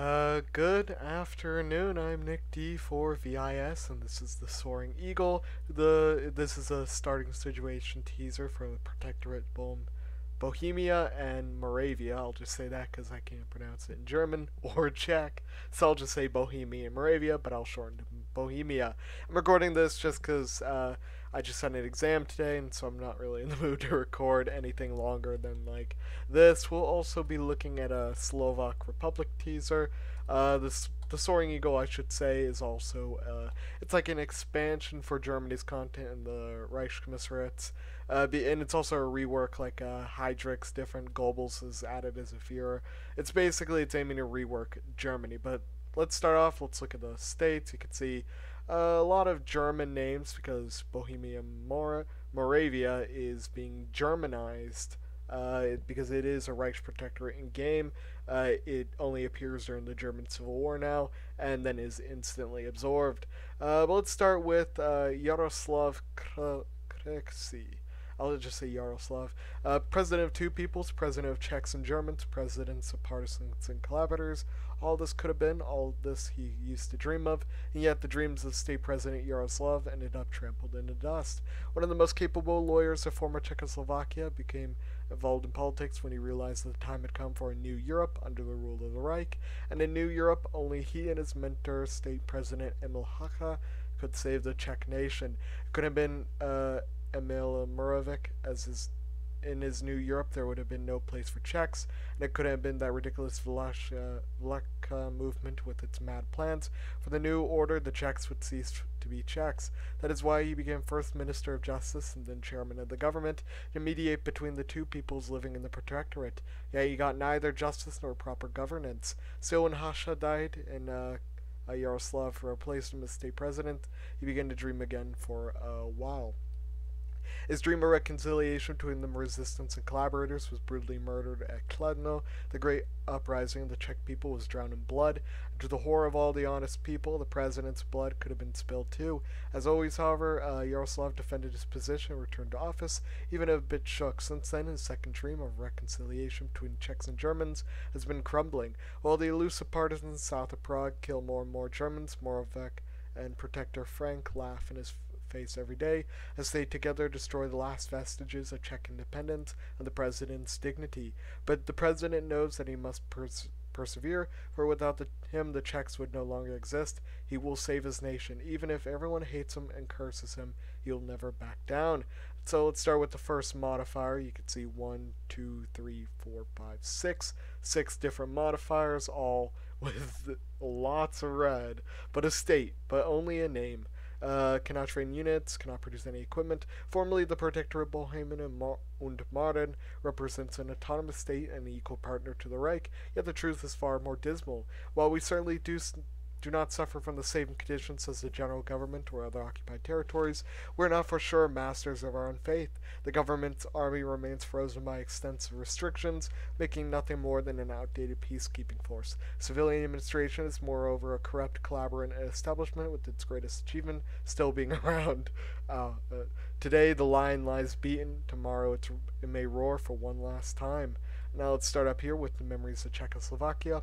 Uh, good afternoon. I'm Nick D for VIS, and this is the Soaring Eagle. The this is a starting situation teaser for the Protectorate Bohm, Bohemia and Moravia. I'll just say that because I can't pronounce it in German or Czech, so I'll just say Bohemia and Moravia, but I'll shorten to Bohemia. I'm recording this just because uh, I just had an exam today, and so I'm not really in the mood to record anything longer than like this. We'll also be looking at a Slovak Republic teaser. Uh, this the Soaring Eagle, I should say, is also uh, it's like an expansion for Germany's content in the Reichskommissariats, uh, and it's also a rework like uh, Heydrich's different Goebbels is added as a Führer. It's basically it's aiming to rework Germany, but let's start off. Let's look at the states. You can see a lot of German names because Bohemia Mora, Moravia is being Germanized uh, because it is a Reichsprotectorate in game. Uh, it only appears during the German Civil War now and then is instantly absorbed. Uh, but let's start with uh, Yaroslav Kreksi. I'll just say Yaroslav. Uh, president of two peoples, president of Czechs and Germans, presidents of partisans and collaborators. All this could have been, all this he used to dream of, and yet the dreams of state president Yaroslav ended up trampled into dust. One of the most capable lawyers of former Czechoslovakia became involved in politics when he realized that the time had come for a new Europe under the rule of the Reich, and in New Europe only he and his mentor, state president Emil Hacha, could save the Czech nation. It could have been uh, Emil Moravec as his in his New Europe there would have been no place for Czechs, and it couldn't have been that ridiculous Vlajka movement with its mad plans. For the new order, the Czechs would cease to be Czechs. That is why he became first Minister of Justice and then Chairman of the government to mediate between the two peoples living in the Protectorate. Yet he got neither justice nor proper governance. So when Hacha died and uh, Yaroslav replaced him as state president, he began to dream again for a while. His dream of reconciliation between the resistance and collaborators was brutally murdered at Kladno. The great uprising of the Czech people was drowned in blood. And to the horror of all the honest people, the president's blood could have been spilled too. As always, however, uh, Yaroslav defended his position and returned to office, even a bit shook. Since then, his second dream of reconciliation between Czechs and Germans has been crumbling. While the elusive partisans south of Prague kill more and more Germans, Moravec and Protector Frank laugh in his face every day as they together destroy the last vestiges of Czech independence and the president's dignity. But the president knows that he must pers persevere, for without the, him the Czechs would no longer exist. He will save his nation. Even if everyone hates him and curses him, he'll never back down. So let's start with the first modifier. You can see one, two, three, four, five, six, six different modifiers, all with lots of red, but a state, but only a name uh, cannot train units, cannot produce any equipment. Formerly, the Protectorate Bohemian und Marden represents an autonomous state and an equal partner to the Reich, yet the truth is far more dismal. While we certainly do do not suffer from the same conditions as the general government or other occupied territories, we are not for sure masters of our own fate. The government's army remains frozen by extensive restrictions, making nothing more than an outdated peacekeeping force. Civilian administration is moreover a corrupt collaborative establishment with its greatest achievement still being around. Uh, uh, today the lion lies beaten, tomorrow it may roar for one last time. Now let's start up here with the memories of Czechoslovakia.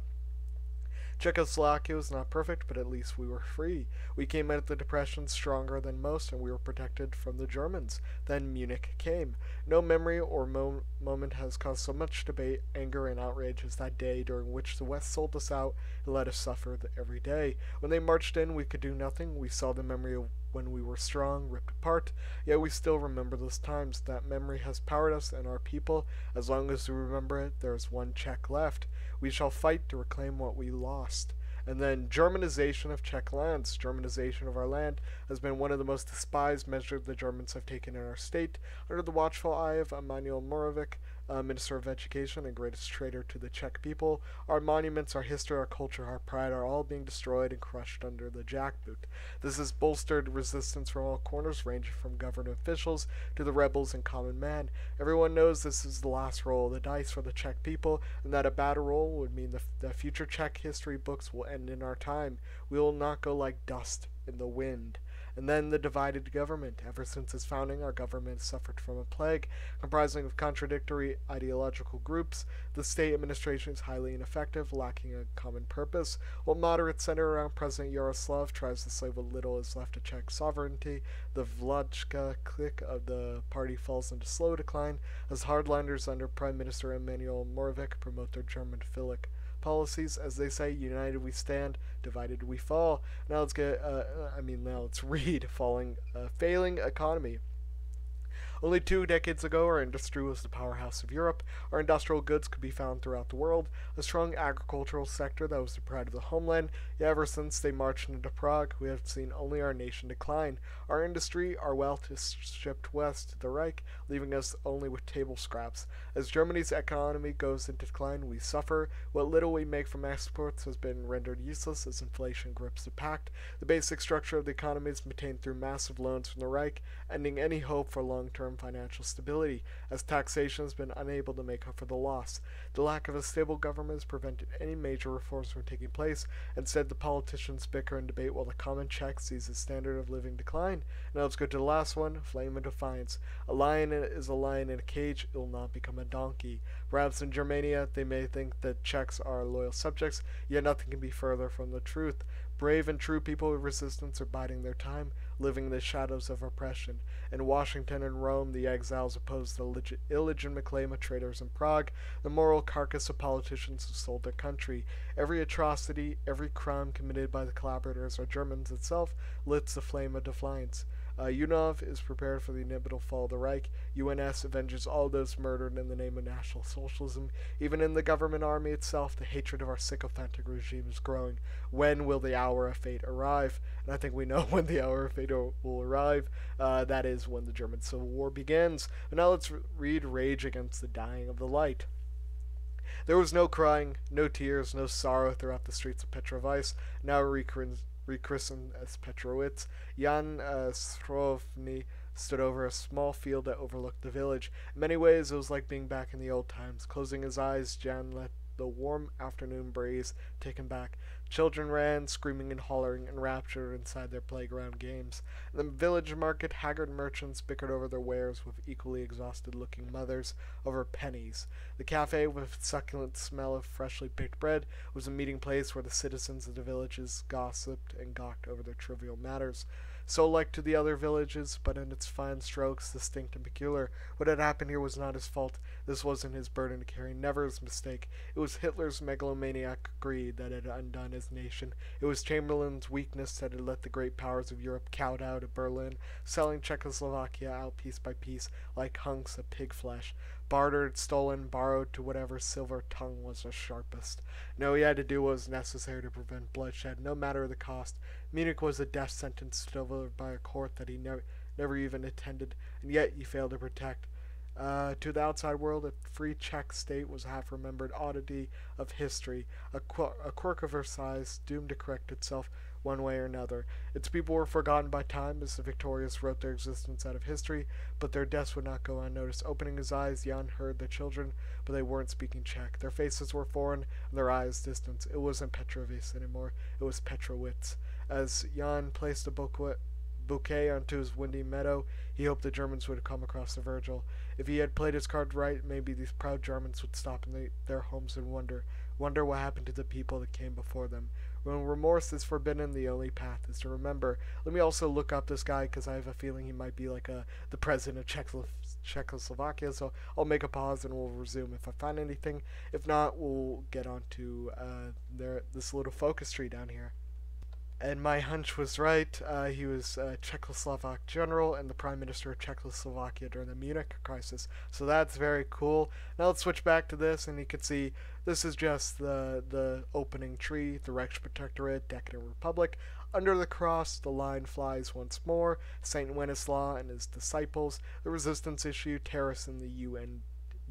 Czechoslovakia was not perfect, but at least we were free. We came out of the Depression stronger than most, and we were protected from the Germans. Then Munich came. No memory or mo moment has caused so much debate, anger, and outrage as that day during which the West sold us out and let us suffer every day. When they marched in, we could do nothing. We saw the memory of when we were strong, ripped apart, yet we still remember those times. That memory has powered us and our people. As long as we remember it, there is one Czech left. We shall fight to reclaim what we lost. And then Germanization of Czech lands. Germanization of our land has been one of the most despised measures the Germans have taken in our state. Under the watchful eye of Emanuel Moravec, uh, Minister of Education and greatest traitor to the Czech people, our monuments, our history, our culture, our pride are all being destroyed and crushed under the jackboot. This has bolstered resistance from all corners, ranging from government officials to the rebels and common man. Everyone knows this is the last roll of the dice for the Czech people, and that a bad roll would mean the, the future Czech history books will end in our time. We will not go like dust in the wind. And then the divided government. Ever since its founding, our government suffered from a plague comprising of contradictory ideological groups. The state administration is highly ineffective, lacking a common purpose, while moderate center around President Yaroslav tries to save what little is left to Czech sovereignty. The Vlajka clique of the party falls into slow decline as hardliners under Prime Minister Emanuel Moravec promote their German-philic policies. As they say, united we stand, divided we fall. Now let's get, uh, I mean, now let's read falling, uh, failing economy. Only two decades ago, our industry was the powerhouse of Europe. Our industrial goods could be found throughout the world. A strong agricultural sector that was the pride of the homeland. Yet ever since they marched into Prague, we have seen only our nation decline. Our industry, our wealth is shipped west to the Reich, leaving us only with table scraps. As Germany's economy goes into decline, we suffer. What little we make from exports has been rendered useless as inflation grips the pact. The basic structure of the economy is maintained through massive loans from the Reich, ending any hope for long-term financial stability, as taxation has been unable to make up for the loss. The lack of a stable government has prevented any major reforms from taking place. Instead, the politicians bicker and debate while the common Czech sees his standard of living decline. Now let's go to the last one flame of defiance. A lion is a lion in a cage, it will not become a donkey. Perhaps in Germania, they may think that Czechs are loyal subjects, yet nothing can be further from the truth. Brave and true people of resistance are biding their time, living in the shadows of oppression. In Washington and Rome, the exiles opposed the illegitimate claim of traitors in Prague, the moral carcass of politicians who sold their country. Every atrocity, every crime committed by the collaborators or Germans itself lit the flame of defiance. Uh, UNOV is prepared for the inevitable fall of the Reich. UNS avenges all those murdered in the name of National Socialism. Even in the government army itself, the hatred of our sycophantic regime is growing. When will the hour of fate arrive? And I think we know when the hour of fate will arrive. Uh, that is when the German Civil War begins. But now let's read Rage Against the Dying of the Light. There was no crying, no tears, no sorrow throughout the streets of Petrovice, now recurrent rechristened as Petrowitz, Jan uh, Strovny stood over a small field that overlooked the village. In many ways, it was like being back in the old times. Closing his eyes, Jan let the warm afternoon breeze take him back. Children ran, screaming and hollering, enraptured inside their playground games. In the village market, haggard merchants bickered over their wares with equally exhausted looking mothers over pennies. The cafe, with its succulent smell of freshly baked bread, was a meeting place where the citizens of the villages gossiped and gawked over their trivial matters so like to the other villages, but in its fine strokes distinct and peculiar. What had happened here was not his fault. This wasn't his burden to carry, never his mistake. It was Hitler's megalomaniac greed that had undone his nation. It was Chamberlain's weakness that had let the great powers of Europe kowtow to Berlin, selling Czechoslovakia out piece by piece like hunks of pig flesh bartered, stolen, borrowed to whatever silver tongue was the sharpest. No, he had to do what was necessary to prevent bloodshed, no matter the cost. Munich was a death sentence delivered by a court that he never, never even attended, and yet he failed to protect. Uh, to the outside world, a free Czech state was a half-remembered oddity of history, a, qu- a quirk of her size, doomed to correct itself one way or another. Its people were forgotten by time as the victorious wrote their existence out of history, but their deaths would not go unnoticed. Opening his eyes, Jan heard the children, but they weren't speaking Czech. Their faces were foreign, and their eyes distant. It wasn't Petrovice anymore, it was Petrowitz. As Jan placed a bouquet onto his windy meadow, he hoped the Germans would come across the Virgil. If he had played his card right, maybe these proud Germans would stop in the, their homes and wonder, wonder what happened to the people that came before them. When remorse is forbidden, the only path is to remember. Let me also look up this guy because I have a feeling he might be like a the president of Czechoslo- Czechoslovakia. So I'll make a pause and we'll resume if I find anything. If not, we'll get on to uh, there this little focus tree down here and my hunch was right. Uh, he was a Czechoslovak general and the prime minister of Czechoslovakia during the Munich crisis. So that's very cool. Now let's switch back to this, and you can see this is just the the opening tree, the Reichsprotectorate, Decadent Republic. Under the cross, the line flies once more. Saint Wenceslaw and his disciples, the resistance issue, terrorists in the UN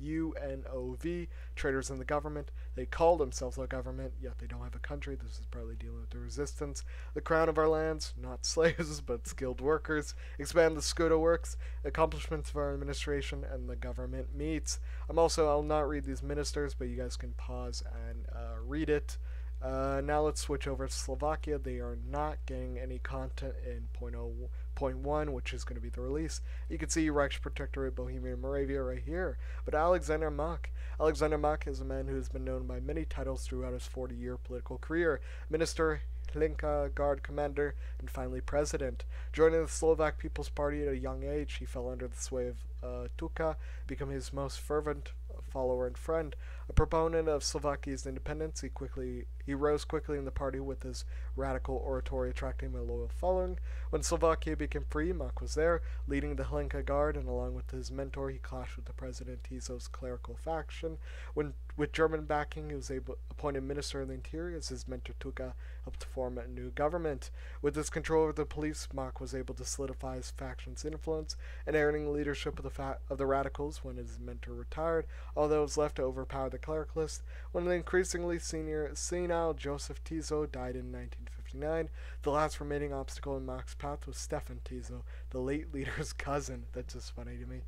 UNOV, traitors in the government. They call themselves a government, yet they don't have a country. This is partly dealing with the resistance. The crown of our lands, not slaves, but skilled workers. Expand the Skoda works, accomplishments of our administration, and the government meets. I'm also, I'll not read these ministers, but you guys can pause and uh, read it. Uh, now let's switch over to Slovakia. They are not getting any content in 0.1, which is going to be the release. You can see Reich Protectorate Bohemia and Moravia right here. But Alexander Mach. Alexander Mach is a man who has been known by many titles throughout his 40 year political career Minister, Hlinka Guard commander, and finally president. Joining the Slovak People's Party at a young age, he fell under the sway of uh, Tuka, becoming his most fervent follower and friend. A proponent of Slovakia's independence, he quickly he rose quickly in the party with his radical oratory attracting a loyal following. When Slovakia became free, Mach was there, leading the Hlinka Guard, and along with his mentor, he clashed with the President Tiso's clerical faction. When with German backing, he was able, appointed Minister of the Interior as his mentor Tuka helped to form a new government. With his control over the police, Mach was able to solidify his faction's influence, and earning leadership of the fa- of the radicals when his mentor retired, although it was left to overpower the clericalists. When the increasingly senior senile Joseph Tiso died in 1959, the last remaining obstacle in Mach's path was Stefan Tiso, the late leader's cousin. That's just funny to me.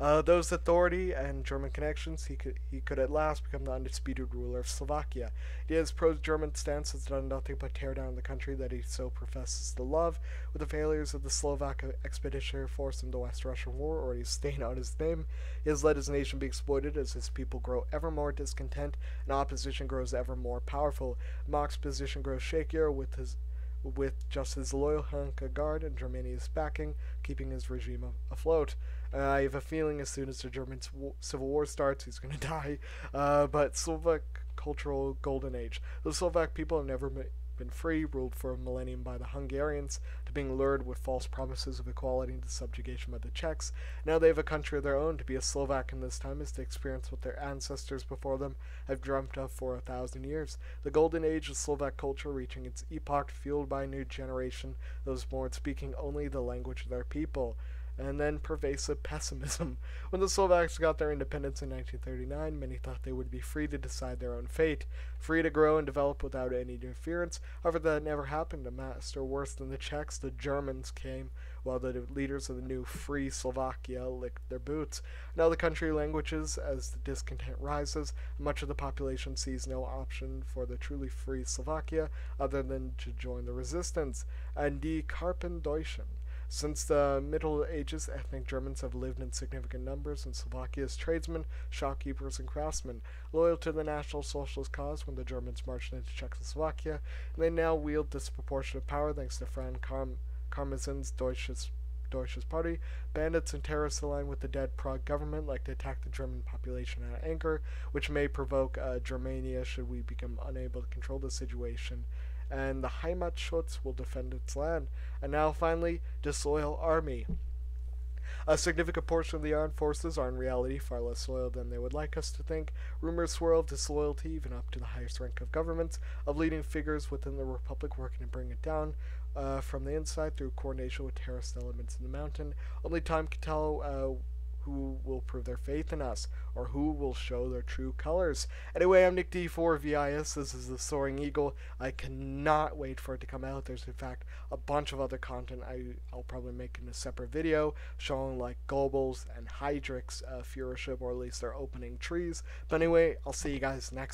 Uh, those authority and German connections, he could he could at last become the undisputed ruler of Slovakia. His pro-German stance has done nothing but tear down the country that he so professes to love. With the failures of the Slovak expeditionary force in the West Russian War already stained on his name, he has let his nation be exploited as his people grow ever more discontent and opposition grows ever more powerful. Mach's position grows shakier with his with just his loyal Hlinka Guard and Germania's backing, keeping his regime afloat. Uh, I have a feeling as soon as the German civil war starts, he's going to die. Uh, but Slovak cultural golden age. The Slovak people have never been free, ruled for a millennium by the Hungarians, to being lured with false promises of equality and subjugation by the Czechs. Now they have a country of their own. To be a Slovak in this time is to experience what their ancestors before them have dreamt of for a thousand years. The golden age of Slovak culture reaching its epoch, fueled by a new generation, those born speaking only the language of their people and then pervasive pessimism. When the Slovaks got their independence in 1939, many thought they would be free to decide their own fate, free to grow and develop without any interference. However, that never happened. A master worse than the Czechs, the Germans, came, while the leaders of the new free Slovakia licked their boots. Now the country languishes as the discontent rises. Much of the population sees no option for the truly free Slovakia other than to join the resistance. And die Karpendeutschen since the Middle Ages, ethnic Germans have lived in significant numbers in Slovakia as tradesmen, shopkeepers, and craftsmen, loyal to the National Socialist cause when the Germans marched into Czechoslovakia, and they now wield disproportionate power thanks to Franz Karm- Karmasin's Deutsches Deutsches Party. Bandits and terrorists aligned with the dead Prague government like to attack the German population at anger, which may provoke uh, Germania should we become unable to control the situation and the Heimatschutz will defend its land. And now, finally, disloyal army. A significant portion of the armed forces are in reality far less loyal than they would like us to think. Rumors swirl of disloyalty even up to the highest rank of governments, of leading figures within the Republic working to bring it down uh, from the inside through coordination with terrorist elements in the mountain. Only time can tell uh, who will prove their faith in us, or who will show their true colors. Anyway, I'm Nick D4 VIS. This is the Soaring Eagle. I cannot wait for it to come out. There's, in fact, a bunch of other content I, I'll probably make in a separate video showing like Goebbels and Heydrich's uh, Führership, or at least their opening trees. But anyway, I'll see you guys next